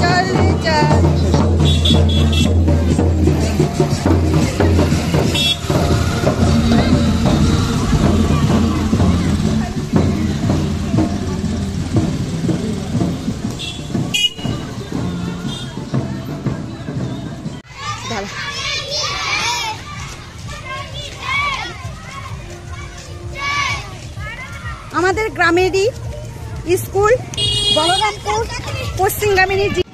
চল আমাদের গ্রামেরই স্কুল বলরামপুর পশ্চিম গ্রামেরই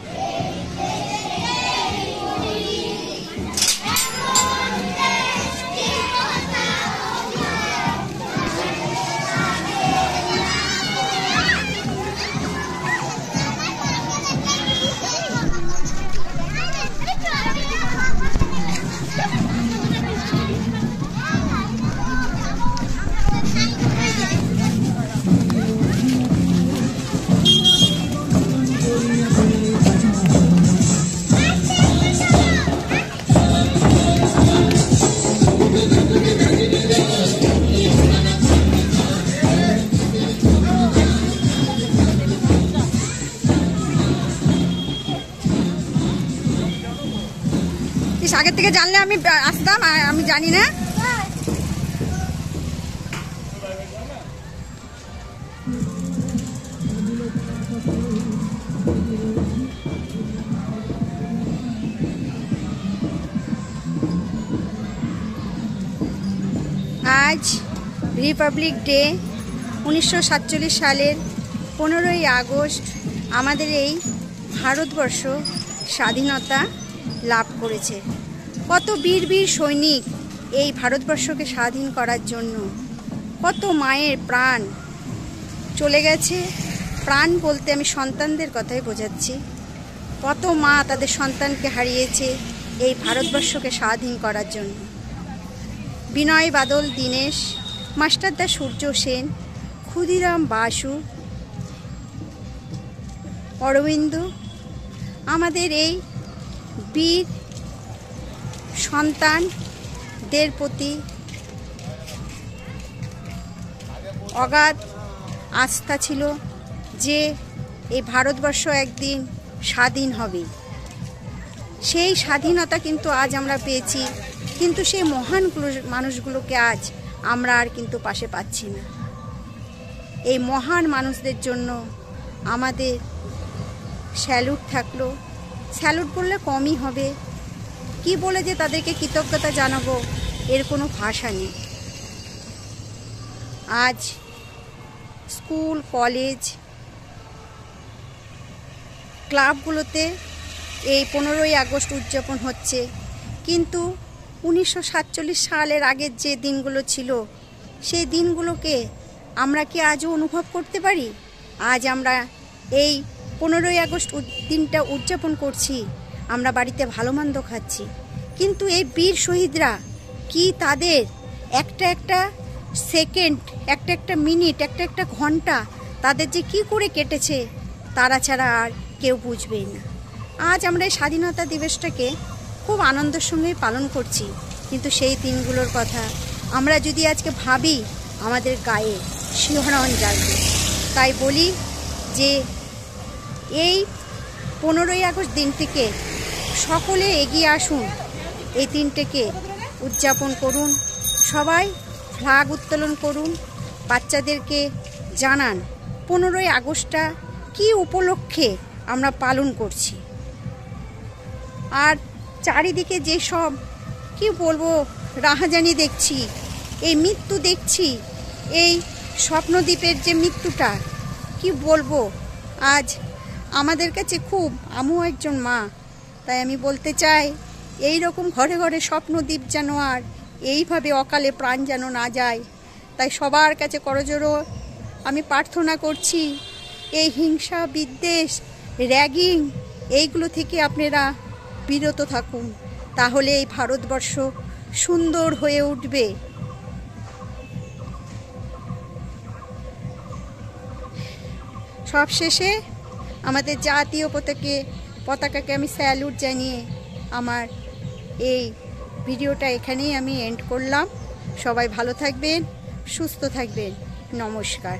জি- আগের থেকে জানলে আমি আসতাম আমি জানি না। আজ রিপাবলিক ডে, উনিশশো সাতচল্লিশ সালের পনেরোই আগস্ট, আমাদের এই ভারতবর্ষ স্বাধীনতা লাভ করেছে। কত বীর বীর সৈনিক এই ভারতবর্ষকে স্বাধীন করার জন্য। কত মায়ের প্রাণ চলে গেছে। প্রাণ বলতে আমি সন্তানদের কথাই বোঝাচ্ছি। কত মা তাদের সন্তানকে হারিয়েছে এই ভারতবর্ষকে স্বাধীন করার জন্য। বিনয় বাদল, দীনেশ মাস্টারদা সূর্য সেন, ক্ষুদিরাম বাসু, অরবিন্দ। আমাদের এই বীর সন্তানদের প্রতি অগাধ আস্থা ছিল যে এই ভারতবর্ষ একদিন স্বাধীন হবে। সেই স্বাধীনতা কিন্তু আজ আমরা পেয়েছি, কিন্তু সেই মহানগুলো মানুষগুলোকে আজ আমরা আর কিন্তু পাশে পাচ্ছি না। এই মহান মানুষদের জন্য আমাদের স্যালুট থাকল স্যালুট করলে কমই হবে। কি বলে যে তাদেরকে কৃতজ্ঞতা জানাব, এর কোনো ভাষা নেই। আজ স্কুল, কলেজ ক্লাবগুলোতে এই পনেরোই আগস্ট উদযাপন হচ্ছে। কিন্তু উনিশশো সাতচল্লিশ সালের আগের যে দিনগুলো ছিল, সেই দিনগুলোকে আমরা কি আজও অনুভব করতে পারি? আজ আমরা এই পনেরোই আগস্ট দিনটা উদযাপন করছি। আমরা বাড়িতে ভালো মন্দ খাচ্ছি। কিন্তু এই বীর শহীদরা কি তাদের একটা একটা সেকেন্ড, একটা একটা মিনিট, একটা একটা ঘণ্টা তাদের যে কি করে কেটেছে তারা ছাড়া আর কেউ বুঝবেই না। আজ আমরা এই স্বাধীনতা দিবসটাকে খুব আনন্দের সঙ্গে পালন করছি। কিন্তু সেই দিনগুলোর কথা আমরা যদি আজকে ভাবি, আমাদের গায়ে শিহরণ জাগবে। তাই বলি যে এই পনেরোই আগস্ট দিনটিকে সকলে এগিয়ে আসুন। এই দিনটিকে উদযাপন করুন। সবাই ফ্লাগ উত্তোলন করুন। বাচ্চাদেরকে জানান, পনেরোই আগস্টটা কি উপলক্ষে আমরা পালন করছি? আর চারিদিকে যেসব কি বলব, রাহাজানি দেখছি, এই মৃত্যু দেখছি, এই স্বপ্নদ্বীপের যে মৃত্যুটা, কি বলব, আজ আমাদের কাছে খুব, আমিও একজন মা, তাই আমি বলতে চাই, এই রকম ঘরে ঘরে স্বপ্নদ্বীপ যেন আর এইভাবে অকালে প্রাণ যেন না যায়। তাই সবার কাছে করজোড়ো, আমি প্রার্থনা করছি, এই হিংসা, বিদ্বেষ, র্যাগিং, এইগুলো থেকে আপনারা বিরত থাকুন, তাহলে এই ভারতবর্ষ সুন্দর হয়ে উঠবে। সবশেষে আমাদের জাতীয় পতাকে, পতাকাকে আমি স্যালুট জানিয়ে আমার এই ভিডিওটা এখানেই আমি এন্ড করলাম। সবাই ভালো থাকবেন, সুস্থ থাকবেন। নমস্কার।